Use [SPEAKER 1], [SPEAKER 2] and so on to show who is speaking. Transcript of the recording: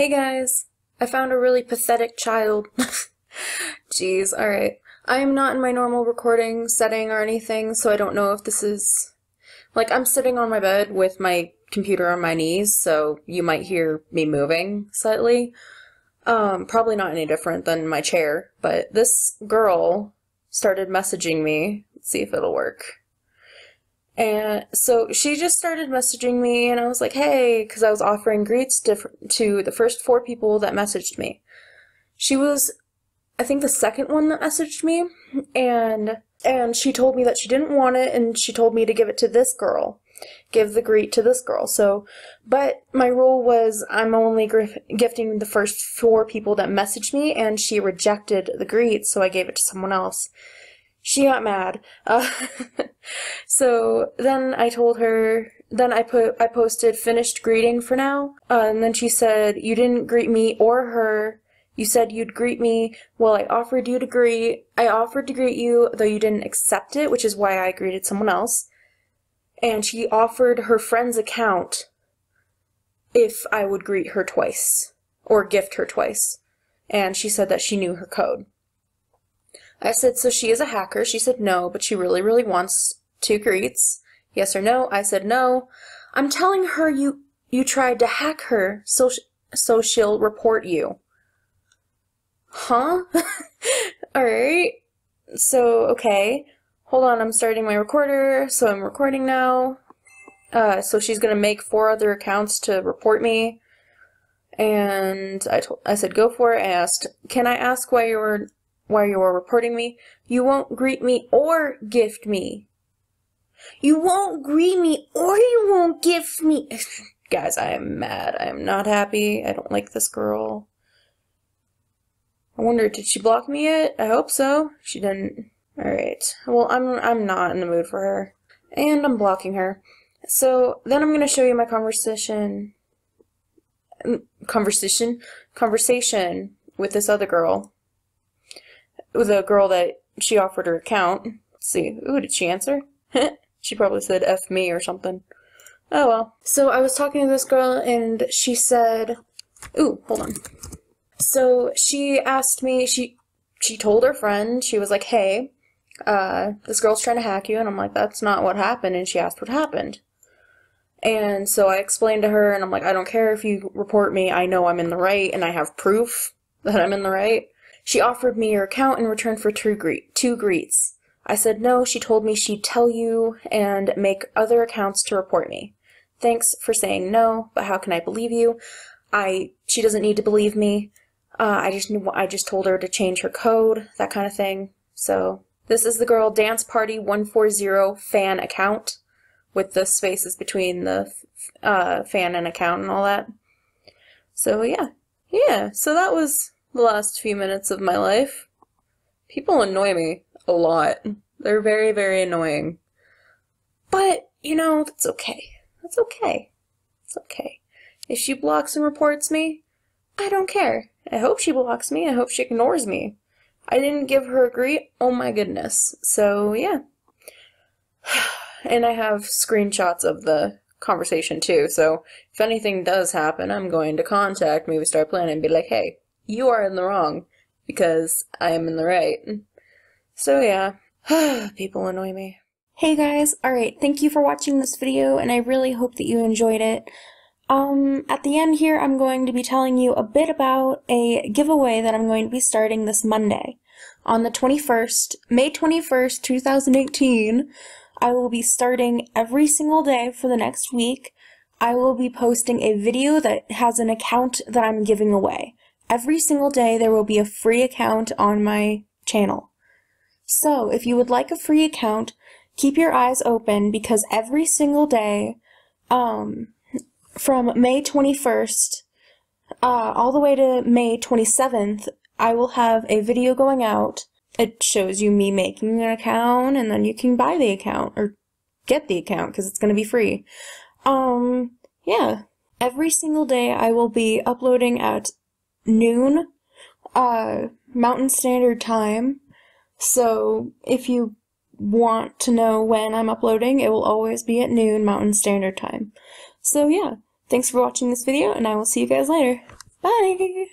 [SPEAKER 1] Hey guys, I found a really pathetic child. Jeez, alright. I am not in my normal recording setting or anything, so I don't know if this is. Like, I'm sitting on my bed with my computer on my knees, so you might hear me moving slightly. Um, probably not any different than my chair, but this girl started messaging me. Let's see if it'll work. And so she just started messaging me, and I was like, hey, because I was offering greets to, to the first four people that messaged me. She was, I think, the second one that messaged me, and and she told me that she didn't want it, and she told me to give it to this girl, give the greet to this girl. So, but my rule was I'm only gifting the first four people that messaged me, and she rejected the greet, so I gave it to someone else she got mad. Uh, so then I told her, then I put, I posted finished greeting for now. Uh, and then she said, you didn't greet me or her. You said you'd greet me. Well, I offered you to greet, I offered to greet you, though you didn't accept it, which is why I greeted someone else. And she offered her friend's account if I would greet her twice or gift her twice. And she said that she knew her code. I said, so she is a hacker. She said no, but she really, really wants two greets. Yes or no? I said no. I'm telling her you you tried to hack her, so so she'll report you. Huh? All right. So okay. Hold on, I'm starting my recorder. So I'm recording now. Uh, so she's gonna make four other accounts to report me. And I told I said go for it. I asked, can I ask why you were while you are reporting me, you won't greet me or gift me. You won't greet me or you won't gift me. Guys, I am mad. I am not happy. I don't like this girl. I wonder, did she block me yet? I hope so. She didn't. Alright. Well, I'm, I'm not in the mood for her. And I'm blocking her. So, then I'm going to show you my conversation. Mm, conversation? Conversation with this other girl the girl that she offered her account. Let's see. Ooh, did she answer? she probably said F me or something. Oh well. So I was talking to this girl and she said, ooh, hold on. So she asked me, she, she told her friend, she was like, hey, uh, this girl's trying to hack you. And I'm like, that's not what happened. And she asked what happened. And so I explained to her and I'm like, I don't care if you report me. I know I'm in the right and I have proof that I'm in the right. She offered me your account in return for two, greet two greets. I said no, she told me she'd tell you and make other accounts to report me. Thanks for saying no, but how can I believe you? I she doesn't need to believe me. Uh, I just I just told her to change her code, that kind of thing. So this is the girl dance party 140 fan account with the spaces between the uh, fan and account and all that. So yeah, yeah. So that was the last few minutes of my life. People annoy me a lot. They're very, very annoying. But, you know, that's okay. That's okay. It's okay. If she blocks and reports me, I don't care. I hope she blocks me. I hope she ignores me. I didn't give her a greet. Oh my goodness. So, yeah. And I have screenshots of the conversation too, so if anything does happen, I'm going to contact Movie Star Planet and be like, hey, you are in the wrong because I am in the right. So yeah, people annoy me. Hey guys, alright, thank you for watching this video and I really hope that you enjoyed it. Um, at the end here, I'm going to be telling you a bit about a giveaway that I'm going to be starting this Monday. On the 21st, May 21st, 2018, I will be starting every single day for the next week. I will be posting a video that has an account that I'm giving away every single day there will be a free account on my channel. So if you would like a free account, keep your eyes open because every single day, um, from May 21st uh, all the way to May 27th, I will have a video going out. It shows you me making an account and then you can buy the account or get the account because it's going to be free. Um, yeah. Every single day I will be uploading at noon uh, Mountain Standard Time. So if you want to know when I'm uploading, it will always be at noon Mountain Standard Time. So yeah, thanks for watching this video, and I will see you guys later. Bye!